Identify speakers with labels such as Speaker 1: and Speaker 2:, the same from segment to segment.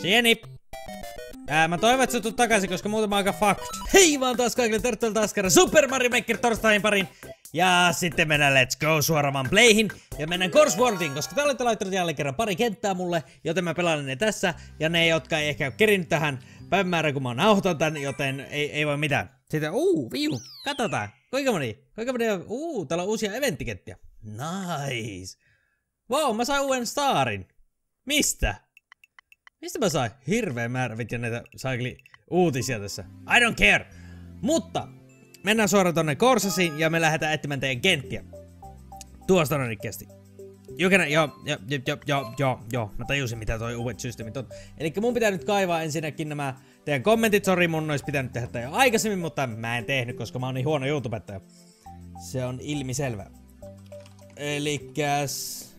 Speaker 1: Sieni! Ää, mä toivon, että sä takaisin, koska muuten mä aika fucked. Hei vaan taas kaikille, tervetuloa taas kerran Super Mario Maker torstain parin. Ja sitten mennään Let's Go suoraan playhin ja mennään Corsworldiin, koska te olette laittanut jälleen kerran pari kenttää mulle, joten mä pelaan ne tässä. Ja ne, jotka ei ehkä ole kerinyt tähän päivämäärään, kun mä nauhoitan tän, joten ei, ei voi mitään. Sitten, uu, viu, katsotaan. Kuinka moni? Kuinka moni on? Uu, täällä on uusia eventtikenttiä. Nice. Wow, mä sain uuden starin. Mistä? Mistä mä sain hirveä määrä vitja näitä saikli uutisia tässä? I don't care. Mutta mennään suoraan tonne Korsasiin ja me lähdetään etsimään teidän kenttiä. Tuosta noin rikkeästi. Jokena, joo, joo, joo, joo, joo, joo, mä tajusin mitä toi uudet systeemit on. Eli mun pitää nyt kaivaa ensinnäkin nämä teidän kommentit, sori mun olisi pitänyt tehdä tätä jo aikaisemmin, mutta mä en tehnyt, koska mä oon niin huono YouTubettaja. Se on ilmiselvä. Elikäs...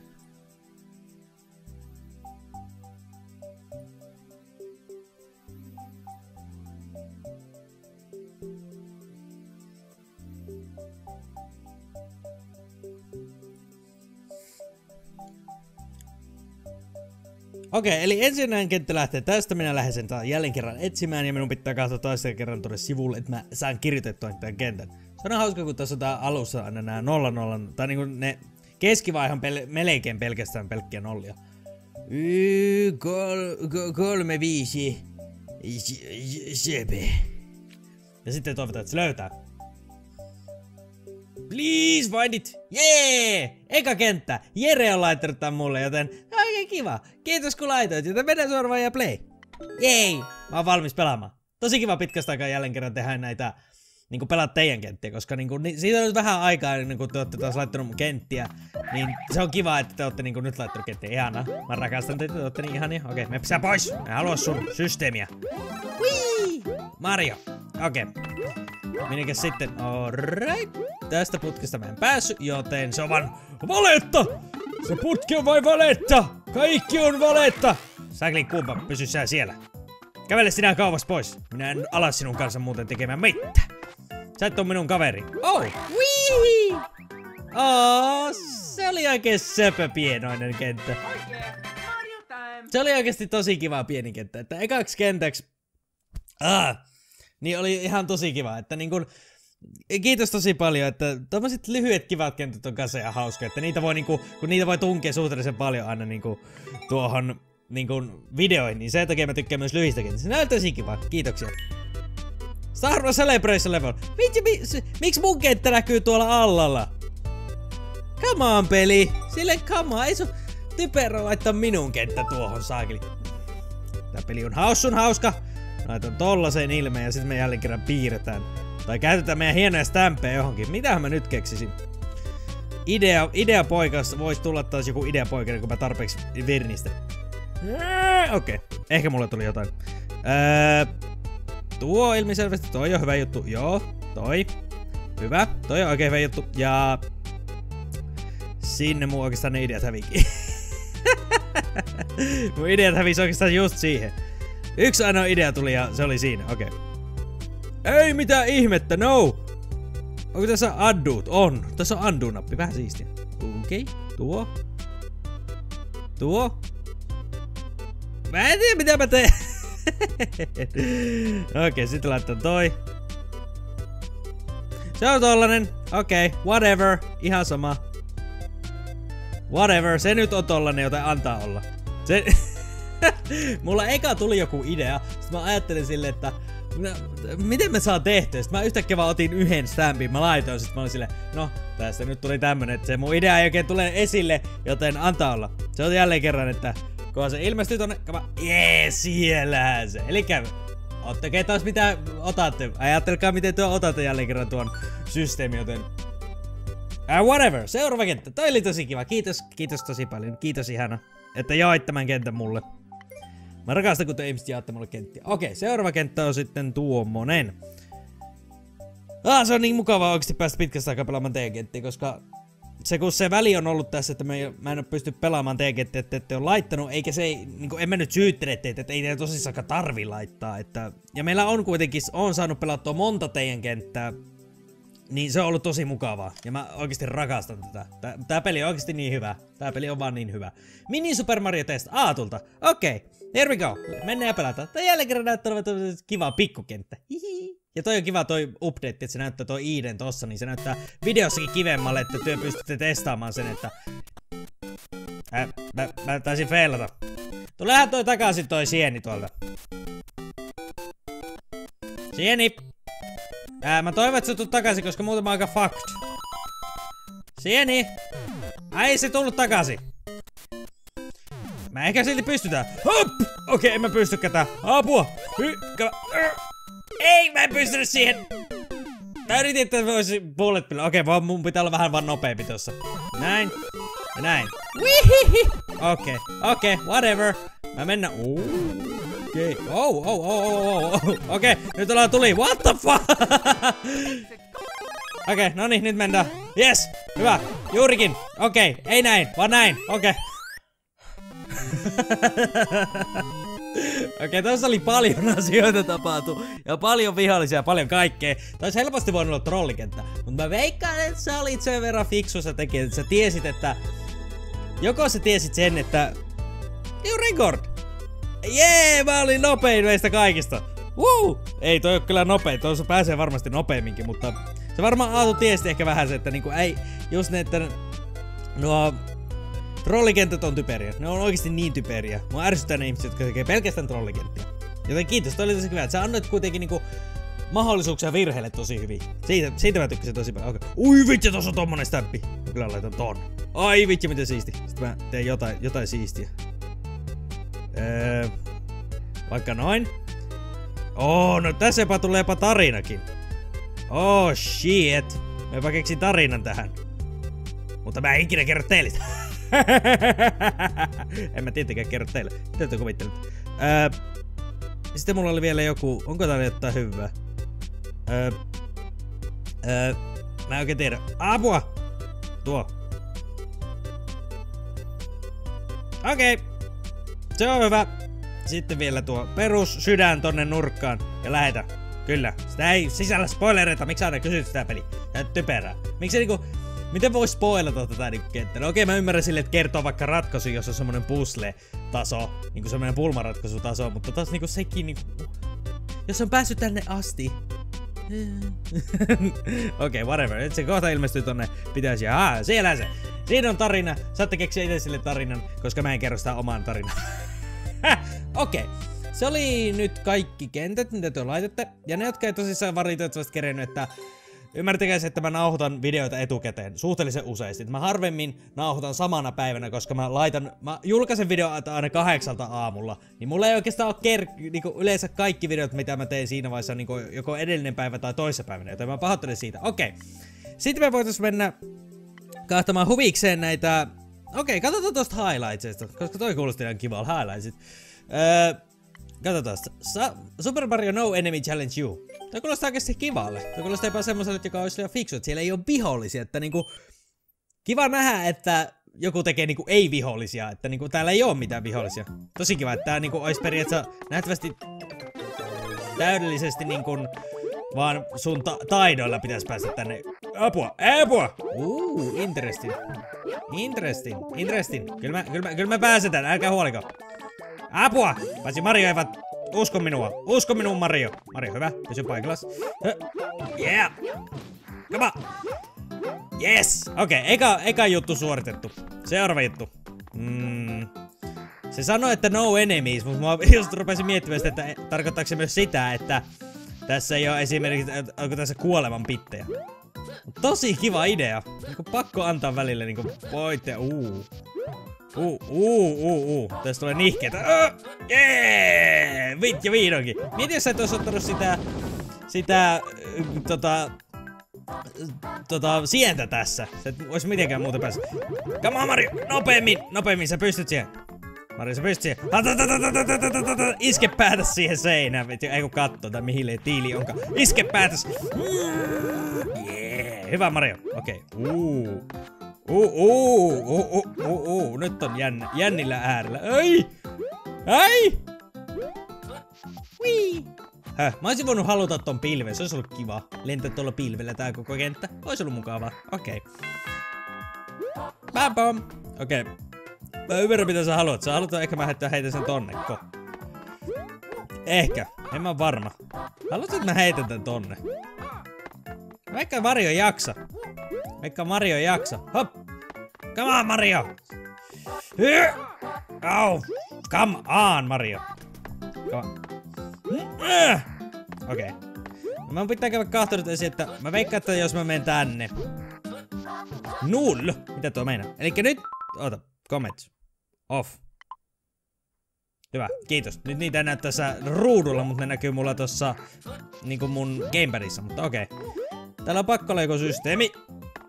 Speaker 1: Okei, eli ensimmäinen kenttä lähtee tästä, minä lähden sen jälleen kerran etsimään ja minun pitää katsoa toisen kerran tuonne sivulle, että mä saan kirjoitettua tämän kentän. Se on hauska, kun tässä on tää alussa aina nää 0 0, tai niinku ne keskivaihan pel melkein pelkästään pelkkiä nollia. Y, kol, kol, kolme, viisi, sepe. Ja sitten toivotaan, että se löytää. Please find it! Jee! Eka kenttä! Jere on laittanut tän mulle, joten kiva. Kiitos kun laitoit, joten mennään suoraan ja play. Jei! Mä oon valmis pelaamaan. Tosi kiva pitkästä aikaa jälleen kerran tehdä näitä niinku pelaa teidän kenttiä, koska niinku, ni, siitä on nyt vähän aikaa ennen kuin te olette taas laittanut mun kenttiä, niin se on kiva, että te olette niinku nyt laittanut kenttiä. Ihana. Mä rakastan teitä, te olette niin ihania. Okei, me pois. Mä halua sun systeemiä. Whee! Mario. Okei. Okay. Minikäs sitten? Alright. Tästä putkesta mä en päässyt, joten se on vaan valetta! Se putki on vain valetta! Kaikki on valetta! Sakli kumpa, pysy sä siellä. Kävele sinä kauas pois. Minä en ala sinun kanssa muuten tekemään mitään. Sä et oo minun kaveri. Oh! Wii! Oh, se oli oikein söpöpienoinen kenttä. Se oli oikeasti tosi kiva pieni kenttä. Että ekaksi kentäksi... Ah, niin oli ihan tosi kiva, että niin kun, Kiitos tosi paljon, että tommoset lyhyet kivat kentät on kanssa ihan hauska, että niitä voi niinku, kun niitä voi tunkea suhteellisen paljon aina niinku tuohon niinku videoihin, niin sen takia mä tykkään myös lyhistä kentistä. Näyttää tosi kiva, kiitoksia. Star Wars Celebration Level. Vitsi, mi, miksi mun kenttä näkyy tuolla allalla? Come on, peli. Sille come on. Ei sun typerä laittaa minun kenttä tuohon saakeli. Tää peli on haussun hauska. Laitan tollasen ilmeen ja sitten me jälleen kerran piirretään. Tai käytetään meidän hienoja stämpejä johonkin. Mitähän mä nyt keksisin? Idea, idea poikas voisi tulla taas joku idea poikainen, kun mä tarpeeksi virnistä. Okei, okay. ehkä mulle tuli jotain. Öö, tuo ilmiselvästi, toi on hyvä juttu. Joo, toi. Hyvä, toi on oikein hyvä juttu. Ja sinne mun oikeastaan ne ideat hävikin. mun ideat hävisi oikeastaan just siihen. Yksi ainoa idea tuli ja se oli siinä, okei. Okay. Ei mitään ihmettä, no! Onko tässä addut? On. Tässä on undo-nappi, vähän siistiä. Okei, okay. tuo. Tuo. Mä en tiedä mitä mä teen. Okei, okay, sitten laittaa toi. Se on tollanen. Okei, okay, whatever. Ihan sama. Whatever, se nyt on tollanen, joten antaa olla. Se... Mulla eka tuli joku idea. Sitten mä ajattelin silleen, että no, miten mä saan tehtyä? Sitten mä yhtäkkiä vaan otin yhden stampin, mä laitoin, sit mä olin silleen, no, tässä nyt tuli tämmönen, että se mun idea ei oikein tule esille, joten antaa olla. Se on jälleen kerran, että kun se ilmestyy tonne, kama, jee, siellähän se. Elikkä, ottakaa taas mitä otatte. Ajattelkaa miten tuo otatte jälleen kerran tuon systeemi, joten Uh, whatever, seuraava kenttä. Toi oli tosi kiva. Kiitos, kiitos tosi paljon. Kiitos ihana, että jaoit tämän kentän mulle. Mä rakastan, kun te ihmiset jaatte mulle kenttiä. Okei, seuraava kenttä on sitten tuommonen. Ah, se on niin mukavaa oikeasti päästä pitkästä aikaa pelaamaan T-kenttiä, koska se kun se väli on ollut tässä, että mä en ole pysty pelaamaan T-kenttiä, että ette ole laittanut, eikä se, niin kuin, en mä nyt syyttele teitä, että ei teitä tosissaan tarvi laittaa, että, ja meillä on kuitenkin, on saanut pelattua monta teidän kenttää, Niin se on ollut tosi mukavaa. Ja mä oikeasti rakastan tätä. Tää, tää peli on oikeasti niin hyvä. Tää peli on vaan niin hyvä. Mini Super Mario Test Aatulta. Okei. Okay. Here we go. Mennään ja pelataan. Tää jälleen kerran näyttää olevan kiva pikkukenttä. Hihi. Ja toi on kiva toi update, että se näyttää toi Iden tossa, niin se näyttää videossakin kivemmalle, että työ pystytte testaamaan sen, että... Äh, mä, mä taisin feilata. Tuleehan toi takaisin toi sieni tuolta. Sieni! Ää, mä toivon, että se tulet takaisin, koska muuten mä aika fucked. Sieni! Ai se tullut takaisin. Mä ehkä silti pystytään. Hop! Okei, okay, en mä pysty ketään. Apua! Hykkä! Ei, mä en pystynyt siihen! Mä yritin, että voisi bullet bill. Okei, okay, mun pitää olla vähän vaan nopeampi tossa. Näin. Ja näin. Okei, okay, okei, okay, whatever. Mä mennä. Okei. Okay. Oh, oh, oh, oh, oh. Okei, okay, nyt ollaan tuli. What the fuck? Okei, okay, no niin, nyt mennään. Yes, hyvä. Juurikin. Okei, okay, ei näin, vaan näin. Okei. Okay. Okei, okay, tässä oli paljon asioita tapahtu. Ja paljon vihollisia, paljon kaikkea. Tämä helposti voinut olla trollikenttä. Mutta mä veikkaan, että sä olit sen verran fiksu sä tekijä, että sä tiesit, että... Joko sä tiesit sen, että... You record! Jee, mä olin nopein meistä kaikista. Woo! Ei toi ole kyllä nopein, toi se pääsee varmasti nopeamminkin, mutta... Se varmaan Aatu tiesi ehkä vähän se, että niinku ei... Just ne, että... Nuo Trollikentät on typeriä. Ne on oikeasti niin typeriä. Mua ärsyttää ne ihmiset, jotka tekee pelkästään trollikenttiä. Joten kiitos, toi oli tosi hyvä. Sä annoit kuitenkin niinku mahdollisuuksia virheille tosi hyvin. Siitä, siitä mä tykkäsin tosi paljon. Okay. Ui vitsi, tossa on tommonen stäppi. Mä kyllä laitan ton. Ai vitsi, miten siisti. Sitten mä teen jotain, jotain siistiä. Öö, vaikka noin. Oh, no tässä jopa tulee jopa tarinakin. Oh shit. Mä jopa keksin tarinan tähän. Mutta mä en ikinä kerro teille en mä tietenkään kerro teille. Mitä te kuvittelette? Öö, sitten mulla oli vielä joku... Onko täällä jotain hyvää? Öö, öö, mä en oikein tiedä. Apua! Tuo. Okei. Okay. Se on hyvä. Sitten vielä tuo perus sydän tonne nurkkaan ja lähetä. Kyllä. Sitä ei sisällä spoilereita. Miksi aina kysyt sitä peli? Tää typerää. Miksi niinku... Miten vois spoilata tätä niinku kenttää? No okei, mä ymmärrän sille, että kertoo vaikka ratkaisu, jos on semmonen puzzle-taso, niinku semmonen pulmaratkaisutaso, mutta taas niinku sekin niinku... Jos on päässyt tänne asti, Okei, okay, whatever. Nyt se kohta ilmestyy tonne pitäisi. Ah, siellä se. Siinä on tarina. Saatte keksiä itse sille tarinan, koska mä en kerro sitä omaan tarinaan. Okei. Okay. Se oli nyt kaikki kentät, mitä te laitatte. Ja ne, jotka ei tosissaan valitettavasti kerennyt, että Ymmärtäkää se, että mä nauhoitan videoita etukäteen suhteellisen useasti. Mä harvemmin nauhoitan samana päivänä, koska mä laitan, mä julkaisen videoita aina kahdeksalta aamulla. Niin mulla ei oikeastaan ole ker- niinku yleensä kaikki videot, mitä mä teen siinä vaiheessa niinku joko edellinen päivä tai toisessa päivänä, joten mä pahoittelen siitä. Okei. Sitten me voitais mennä kahtamaan huvikseen näitä... Okei, katsotaan tosta highlightsista, koska toi kuulosti ihan kivalta highlightsit. Öö, Katsotaan. Sa Super Mario No Enemy Challenge You. Tämä kuulostaa oikeasti kivalle. Tämä kuulostaa jopa semmoiselle, joka olisi liian fiksu, että siellä ei ole vihollisia. Että niinku, kiva nähdä, että joku tekee niinku ei-vihollisia, että niinku täällä ei ole mitään vihollisia. Tosi kiva, että tää niinku olisi periaatteessa nähtävästi täydellisesti niinku vaan sun ta taidoilla pitäisi päästä tänne. Apua, apua! Uuu, interesting. Interesting, interesting. Kyllä mä, kyllä mä, kyllä mä pääsetään, älkää huoliko. Apua! Paitsi Mario eivät usko minua. Usko minun Mario. Mario, hyvä. Pysy paikallas. Yeah! Come on! Yes! Okei, okay, eka, eka juttu suoritettu. Seuraava juttu. Mm. Se sanoi, että no enemies, mutta mä just rupesin miettimään sitä, että tarkoittaako se myös sitä, että tässä ei ole esimerkiksi, onko tässä kuoleman pittejä. Tosi kiva idea. Niinku pakko antaa välillä niinku voitte, uu. Uu, uu, uu, uu. Tästä tulee nihkeetä. Yeah! Vit ja vihdoinkin. Mieti, jos sä et ois ottanut sitä... Sitä... Tota... Tota, sientä tässä. Sä et ois mitenkään muuta päässä. Come on, Mario! Nopeammin! Nopeammin, sä pystyt siihen. Pystyt siihen. Iske päätäs siihen seinään. Ei kun katto, tai mihin tiili onkaan. Iske päätäs! Yeah! Hyvä, Mario. Okei. Okay. Uh. Uh, uh, uh, uh. Nyt on jänn, jännillä äärellä. Ei! Ei! Häh, mä olisin voinut haluta ton pilven, se olisi ollut kiva. Lentää tuolla pilvellä tää koko kenttä. Olisi ollut mukavaa. Okei. Okay. Bam bam. Okei. Okay. Mä ymmärrän mitä sä haluat. Sä haluat ehkä mä heittää heitä sen tonne. Ko. Ehkä. En mä varma. Haluatko, että mä heitän tän tonne? Vaikka Mario jaksa. Vaikka Mario jaksa. Hop! Come on, Mario! Au! Come on, Mario! Come on. Okei. Okay. No, mä pitää käydä kahtonut esiin, että mä veikkaan, että jos mä menen tänne. Null! Mitä tuo meinaa? Elikkä nyt... Ota, comments. Off. Hyvä, kiitos. Nyt niitä ei näy tässä ruudulla, mutta ne näkyy mulla tossa niinku mun gamepadissa, mutta okei. Okay. Täällä on pakkoleikosysteemi.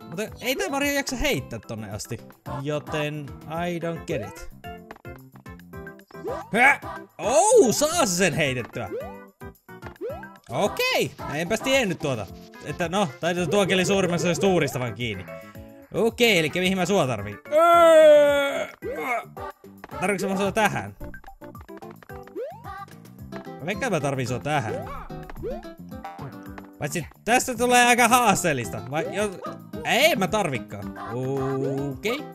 Speaker 1: Mutta ei tää Mario jaksa heittää tonne asti. Joten I don't get it. Hä? Oh, saa sen heitettyä. Okei, okay. enpäs tiennyt tuota. Että no, tai tuokin oli suurimmassa suurista vaan kiinni. Okei, eli mihin mä sua tarviin? Tarvitsen mä sua tähän? Mikä mä tarviin sua tähän? Paitsi tästä tulee aika haasteellista. Vai jo... Ei mä tarvikkaan. Okei. Okay.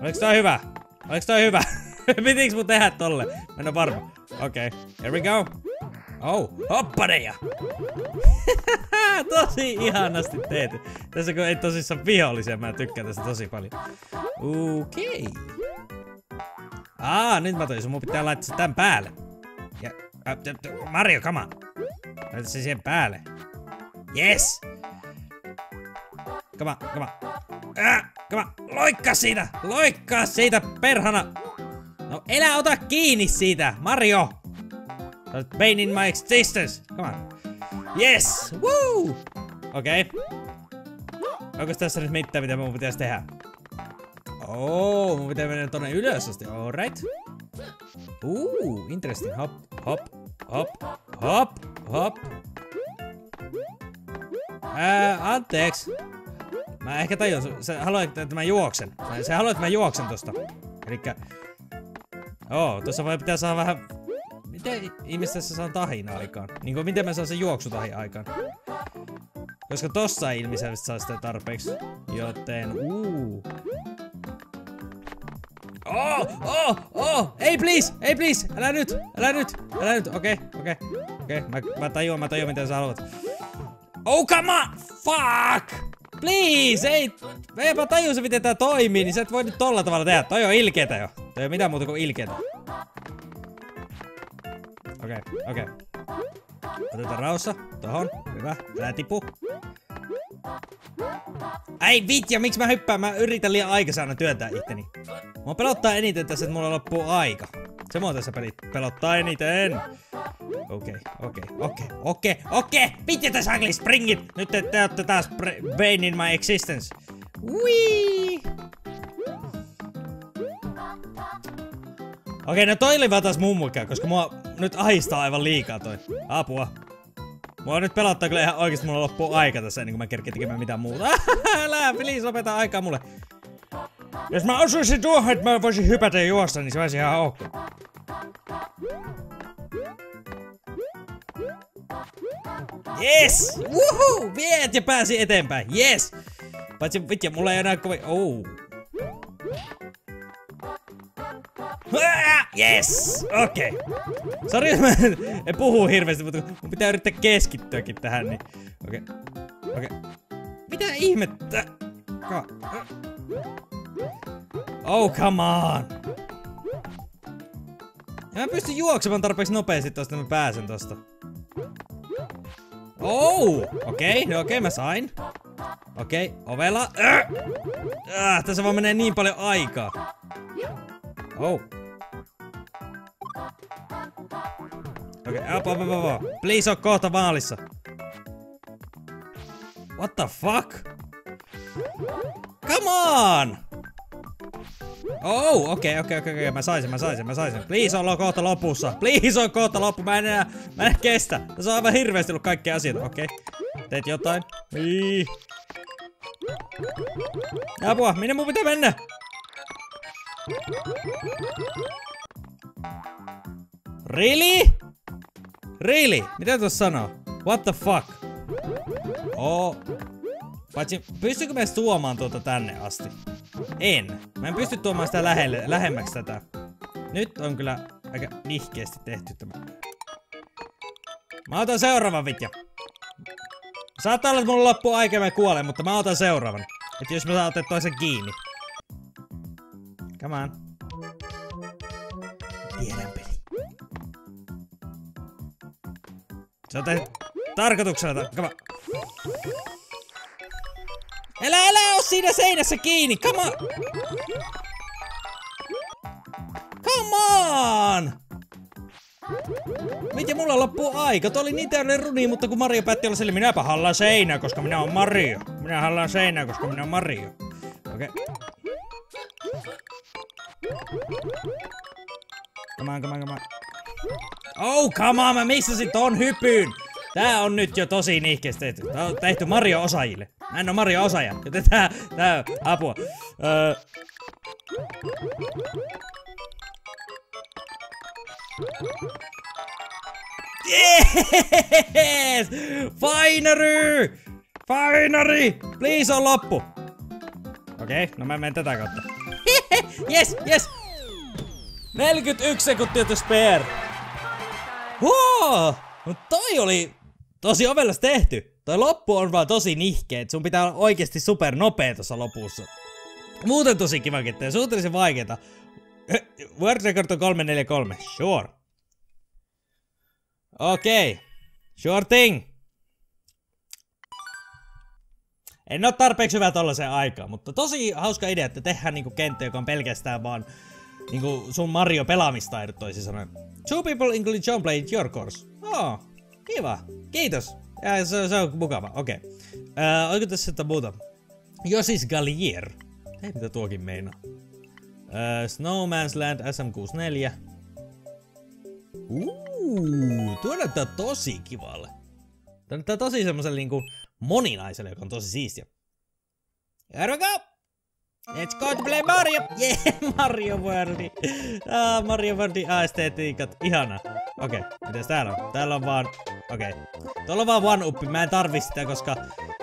Speaker 1: Oliks tää hyvä? Oliks tää hyvä? Pitiks mun tehdä tolle? Mä en oo varma. Okei. Okay. Here we go. Oh, hoppadeja! tosi ihanasti tehty. Tässä kun ei tosissaan vihollisia, mä tykkään tästä tosi paljon. Okei. Okay. Aa, nyt mä toisin, mun pitää laittaa se tän päälle. Ja, äh, Mario, come on. Laita se siihen päälle. Yes! Come on, come on. Äh, come on. Loikkaa siitä! Loikkaa siitä, perhana! No, elä ota kiinni siitä, Mario! Pain in my existence! Come on. Yes! Woo! Okei. Okay. Onko tässä nyt mitään, mitä mun pitäisi tehdä? Oh, mun pitää mennä tonne ylös asti. Alright. Uh, interesting. Hop, hop, hop, hop, hop. Ää, anteeksi. Mä ehkä tajun, sä haluat, että mä juoksen. Sä haluat, että mä juoksen tosta. Elikkä... Oo, oh, tossa voi pitää saada vähän... Miten ihmiset tässä saa tahin aikaan? Niinku, miten mä saan sen juoksutahin aikaan? Koska tossa ei ilmiselvästi saa sitä tarpeeksi. Joten, uu. Oh, oh, oh, ei please, ei please, älä nyt, älä nyt, älä nyt, okei, okay, okei, okay, okei, okay. mä, mä tajuan, mä tajuan mitä sä haluat. Oh, come on, fuck! Please, ei, mä jopa tajusin miten tää toimii, niin sä et voi nyt tolla tavalla tehdä, toi on ilkeetä jo. Toi ei mitään muuta kuin ilkeetä. Okei, okay, okei. Okay. Otetaan raussa, tohon, hyvä, älä tipu. Ei vitja, miksi mä hyppään? Mä yritän liian aikaisena työntää itteni. Mua pelottaa eniten tässä, että mulla loppuu aika. Se mua tässä pelit pelottaa eniten. Okei, okei, okei, okei, okei! Vitja tässä ugly springit! Nyt te, te taas Bane in my existence. Wii! Okei, no toi oli vaan taas mummukaan, koska mua nyt ahistaa aivan liikaa toi. Apua. Mua nyt pelottaa kyllä ihan oikeesti mulla loppuu aika tässä ennen kuin mä kerkin tekemään mitään muuta. Älä, please lopeta aikaa mulle. Jos mä osuisin tuohon, että mä voisin hypätä ja juosta, niin se olisi ihan ok. Yes! Woohoo! Viet ja pääsi eteenpäin. Yes! Paitsi vitja, mulla ei enää kovin... Oh. Yes! Okei. Okay. Sori, jos mä en puhu hirveästi, mutta mun pitää yrittää keskittyäkin tähän, niin... Okei. Okay. Okei. Okay. Mitä ihmettä? Ka oh, come on! Ja mä pystyn juoksemaan tarpeeksi nopeasti tosta, mä pääsen tosta. Oh! Okei, okay, no okei, okay, mä sain. Okei, okay, ovella. Äh! Äh, tässä vaan menee niin paljon aikaa. Oh. Okei, okay, up, up, up. Please on kohta maalissa. What the fuck? Come on! Oh, okei, okay, okei, okay, okei, okay, mä saisin, mä saisin, mä saisin. Please on kohta lopussa. Please on kohta loppu. Mä en enää, mä en kestä. Tässä on aivan hirveästi ollut kaikkia asioita. Okei. Okay. Teet jotain. Niin. Apua, minne mun pitää mennä? Really? Really? Mitä tuossa sanoo? What the fuck? Oh. Paitsi, pystykö me tuomaan tuota tänne asti? En. Mä en pysty tuomaan sitä lähelle, lähemmäksi tätä. Nyt on kyllä aika nihkeesti tehty tämä. Mä otan seuraavan vitja. Saattaa olla, että mulla loppuu aika mä kuolen, mutta mä otan seuraavan. Et jos mä saan otettua sen kiinni. Come on. Tiedän Se on tehty tarkoituksella. On. Älä, älä oo siinä seinässä kiinni! Come on! Come on! Miten mulla loppuu aika? Tuo oli niin täyden runi, mutta kun Mario päätti olla sille, minäpä hallaan seinää, koska minä on Mario. Minä hallaan seinää, koska minä on Mario. Okei. Okay. Come on, come on, come on. Oh, come on, mä missasin ton hypyn! Tää on nyt jo tosi nihkeästi tehty. Tää on tehty Mario-osaajille. Mä en oo Mario-osaaja, joten tää, tää apua. Öö... Yes! Finary! Finary! Please on loppu! Okei, okay, no mä menen tätä kautta. yes, yes! 41 sekuntia to spare! Wow! No toi oli tosi ovellas tehty. Toi loppu on vaan tosi nihkeä, et sun pitää olla oikeesti super nopea tuossa lopussa. Muuten tosi kiva kettä ja suhteellisen vaikeeta. World record on 343. Sure. Okei. Okay. Sure thing. En oo tarpeeksi hyvä tollasen aikaa, mutta tosi hauska idea, että tehdään niinku kenttä, joka on pelkästään vaan niinku sun Mario pelaamistaidot toisin sanoen. Two people including John play your course. Oh, kiva. Kiitos. Ja se, se on mukava. Okei. Okay. Uh, oliko tässä jotain muuta? Josis Gallier. Ei mitä tuokin meinaa. Uh, Snowman's Land SM64. Uuu, tuo näyttää tosi kivalle. Tuo näyttää tosi semmoselle niinku moninaiselle, joka on tosi siistiä. Here we go! Let's go to play Mario! Yeah, Mario World! Ah, Mario Worldin estetiikat. Ihana. Okei, okay, mitäs täällä on? Täällä on vaan... Okei. Okay. Tuolla on vaan one uppi. Mä en tarvi sitä, koska...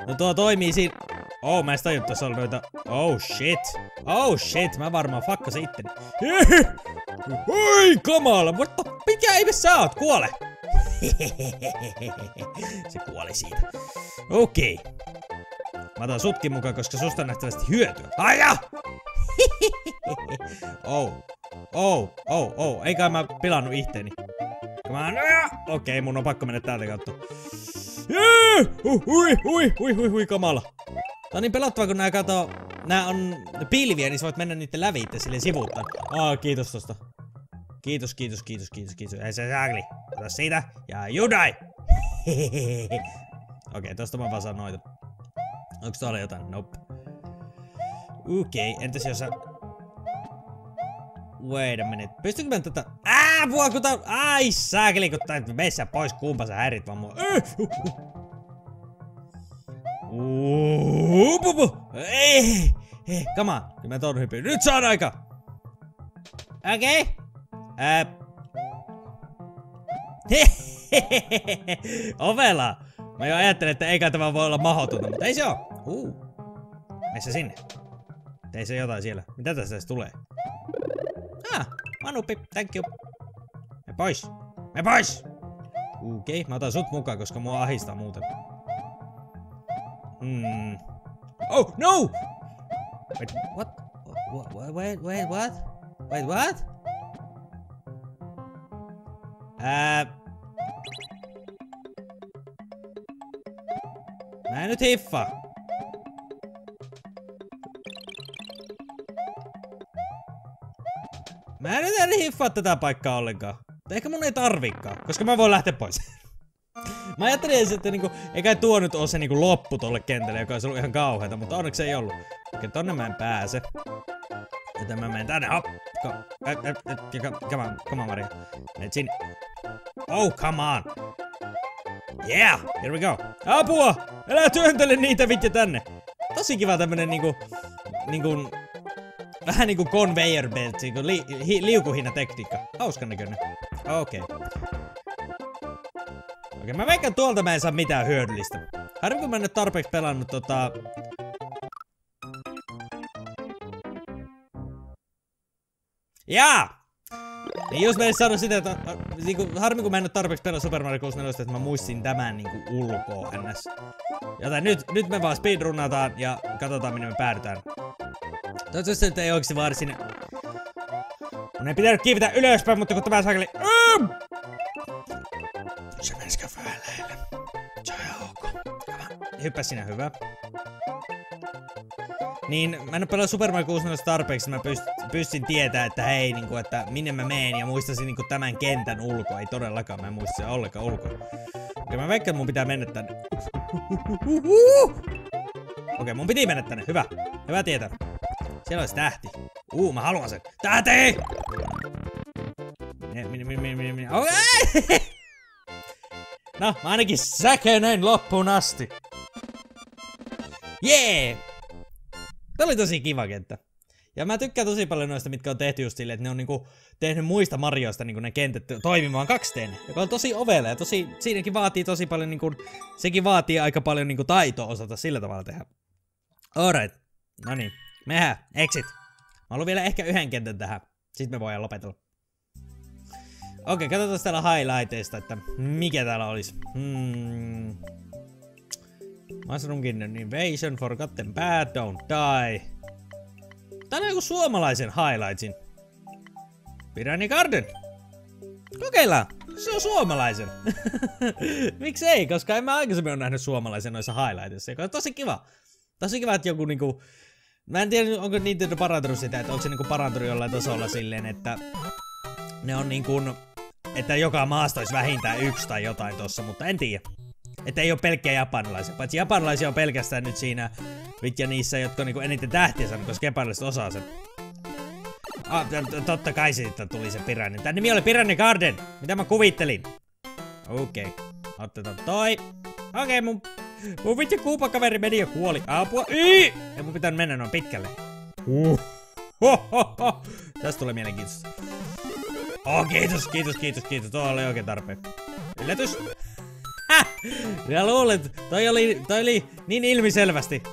Speaker 1: No tuo toimii siinä... Oh, mä en tajunnut tuossa on noita... Oh shit. Oh shit, mä varmaan fakkasin itteni. Oi kamala, the... Mikä ihme sä oot? Kuole! Se kuoli siitä. Okei. Okay. Mä otan sutkin mukaan, koska susta on nähtävästi hyötyä. Aja! oh. Oh, oh, oh. Eikä mä pilannut itteni. Okei, okay, mun on pakko mennä täältä kautta. Uh, hui, hui, hui, hui, hui, kamala. Tää on niin pelottava, kun nää kato... Nää on pilviä, niin sä voit mennä niitten läpi itse silleen sivuuttaan. Aa, oh, kiitos tosta. Kiitos, kiitos, kiitos, kiitos, kiitos. Ei se saakli. Ota siitä. Ja die. Okei, okay, tosta mä vaan saan noita. Onks tuolla jotain? Nope. Okei, okay, entäs jos sä... Wait a minute. Pystykö mä tätä... Ää, vuokuta... Ai saakeli, kun tää meissä pois kumpa sä häirit vaan mua. Uuuupupu! Ei! Ei, come on. Kyllä mä ton hypin. Nyt saan aika! Okei. Okay. Ää... Ovela! Mä jo ajattelin, että eikä tämä voi olla mahdotonta, mutta ei se oo. Uh. Meissä sinne. Ei se jotain siellä. Mitä tästä edes tulee? Ah, Manupi, thank you. Me pois. Me pois! Okei, okay, mä otan sut mukaan, koska mua ahistaa muuten. Hmm. Oh, no! Wait, what? Wait, wait, wait, what? Wait, what? Ää... Mä en nyt hiffaa. En hiffaa tätä paikkaa ollenkaan. Ehkä mun ei tarvikaan, koska mä voin lähteä pois. mä ajattelin, että niinku, eikä tuo nyt ole se niinku loppu tolle kentälle, joka olisi ollut ihan kauheata, mutta onneksi ei ollut. Okei, tonne mä en pääse. Joten mä menen tänne, hop! Come on, come on Maria. Menet sinne. Oh, come on! Yeah! Here we go! Apua! Älä työntele niitä vitja tänne! Tosi kiva tämmönen niinku... Niinku Vähän niinku conveyor belt, niinku li, hi, liukuhinna tekniikka. Hauskan näköinen. Okei. Okay. Okei, mä veikkaan tuolta mä en saa mitään hyödyllistä. Harmi kun mä en ole tarpeeksi pelannut tota... Jaa! Niin jos mä en sano sitä, että niinku, harmi kun mä en ole tarpeeksi pelannut Super Mario 64, että mä muistin tämän niinku ulkoa ns. Joten nyt, nyt me vaan speedrunnataan ja katsotaan minne me päädytään. Toivottavasti nyt ei oikeesti vaadi sinne. Mun ei pitänyt kiivetä ylöspäin, mutta kun tämä sakeli... Mm! Se menisi väleille. Se on ihan ok. Hyppäs sinä hyvä. Niin, mä en oo pelannut Super Mario 64 tarpeeksi, mä pyst, pystyn tietää, että hei, niinku, että minne mä meen ja muistasin niinku tämän kentän ulkoa. Ei todellakaan, mä en muista se ollenkaan ulkoa. Okei, mä veikkaan, että mun pitää mennä tänne. Okei, mun piti mennä tänne. Hyvä. Hyvä tietää. Siellä olisi tähti. Uu, mä haluan sen. Tähti! Minä, minä, minä, minä, minä. Okei! No, mä ainakin säkenöin loppuun asti. Jee! Yeah! Tämä oli tosi kiva kenttä. Ja mä tykkään tosi paljon noista, mitkä on tehty just silleen, että ne on niinku tehnyt muista Marioista niinku ne kentät toimimaan kaksteen. Joka on tosi ovella ja tosi, siinäkin vaatii tosi paljon niinku, sekin vaatii aika paljon niinku taitoa osata sillä tavalla tehdä. Alright. No niin. Mehän, exit. Mä haluan vielä ehkä yhden kentän tähän. Sitten me voidaan lopetella. Okei, okay, katsotaan täällä highlighteista, että mikä täällä olisi. Hmm. Mushroom Kingdom Invasion, Forgotten Bad, Don't Die. Täällä on joku suomalaisen highlightsin. Piranha Garden. Kokeillaan. Se on suomalaisen. Miksi ei? Koska en mä aikaisemmin ole nähnyt suomalaisen noissa highlightissa, tosi kiva. Tosi kiva, että joku niinku... Mä en tiedä, onko Nintendo parantunut sitä, että onko se niinku parantunut jollain tasolla silleen, että ne on niinku, että joka maasta olisi vähintään yksi tai jotain tossa, mutta en tiedä. Että ei ole pelkkiä japanilaisia. Paitsi japanilaisia on pelkästään nyt siinä vitja niissä, jotka on niinku eniten tähtiä saanut, koska japanilaiset osaa sen. Ah, totta kai siitä tuli se piranha. Tää nimi oli Piranha Garden. Mitä mä kuvittelin? Okei. Okay. Otetaan toi. Okei, okay, mun... Mun vittu kuupakaveri meni ja kuoli. Apua. Ii! Ja mun pitää mennä noin pitkälle. Uh. Tästä tulee mielenkiintoista. Oh, kiitos, kiitos, kiitos, kiitos. Tuo oli oikein tarpeen. Yllätys. Häh! Mä luulen, toi oli, toi oli niin ilmiselvästi.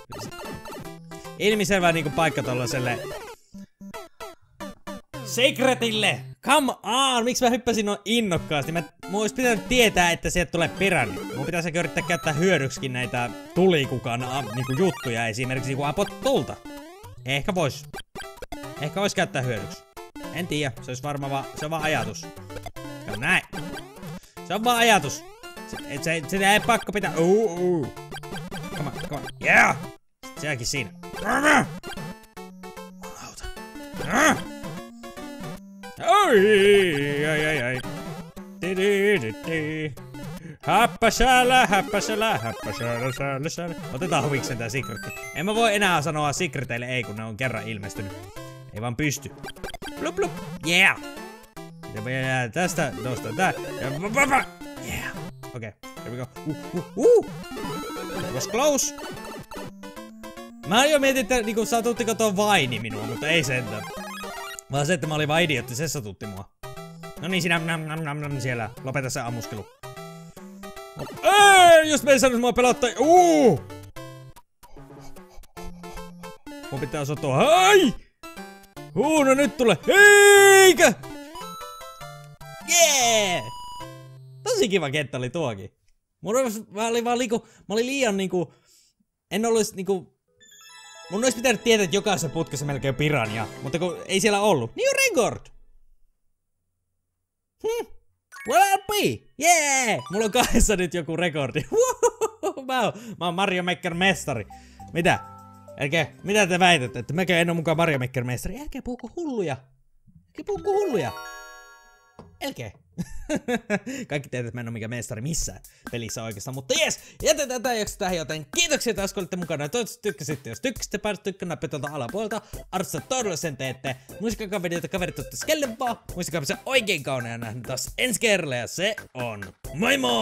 Speaker 1: Ilmiselvä niinku paikka tollaselle Secretille! Come on! Miksi mä hyppäsin noin innokkaasti? Mä, mun olisi pitänyt tietää, että sieltä tulee piranni. Mun pitäisi yrittää käyttää hyödyksikin näitä tulikukan niinku juttuja, esimerkiksi kun apot tulta. Ehkä vois. Ehkä vois käyttää hyödyksi. En tiedä, se olisi varmaan vaan, se on vaan ajatus. Ja näin. Se on vaan ajatus. Se, se, se ei pakko pitää. Uh, uh. Come on, come on. Yeah! Sielläkin siinä. Jumalauta. Oi, ai, ai, ai. Häppäsälä, häppäsälä, häppäsälä, sälä, sälä. Otetaan huviksen tää secretti. En mä voi enää sanoa secreteille ei, kun ne on kerran ilmestynyt. Ei vaan pysty. Blup, blup. Yeah! Ja tästä nostaa tää. Ja Yeah! Okei, okay. here we go. Uh, uh, uh! That was close! Mä jo mietin, että niinku satuttiko tuon vaini minua, mutta ei sentään. Vaan se, että mä olin vaan idiotti, se satutti mua. No niin, sinä nam, nam, nam, nam, siellä. Lopeta se ammuskelu. Ei, jos me ei saanut mua pelottaa. Uh! Mun pitää osoittaa. Hai! Uh, no nyt tulee. Eikä! Yeah! Tosi kiva kenttä oli tuokin. Mun mä olin vaan liiku, mä olin liian niinku, en ollut niinku, mun olisi pitänyt tietää, että jokaisessa putkassa melkein piranja, mutta kun ei siellä ollut. New record! Hm. Well, be? Yeah! Mulla on kahdessa nyt joku rekordi. mä, oon, mä oon Mario Maker mestari. Mitä? Älkää, mitä te väitätte, että mäkään en oo mukaan Mario Maker mestari? Älkää puhuko hulluja. Älkää puhuko hulluja. Älkää. Kaikki teet, että mä en ole mikään mestari missään pelissä oikeastaan, mutta jes, jätetään tää jakso tähän, joten kiitoksia taas kun olitte mukana. Toivottavasti tykkäsitte, jos tykkäsitte, päästä tykkään nappi tuolta alapuolelta. Arvoisa todella sen teette. Muistakaa videota kaverit tuotte skellempaa. Muistakaa se oikein kaunea nähdä taas ensi kerralla ja se on moi moi!